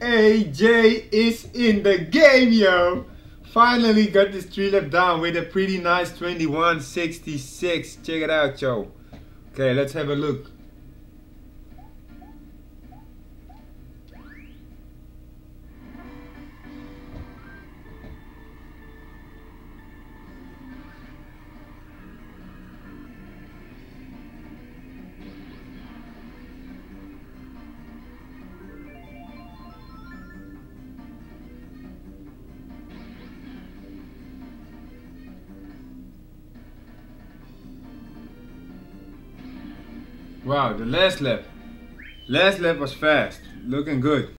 AJ is in the game, yo. Finally got this three lap down with a pretty nice 21.66. Check it out, yo. Okay, let's have a look. Wow, the last lap. Last lap was fast. Looking good.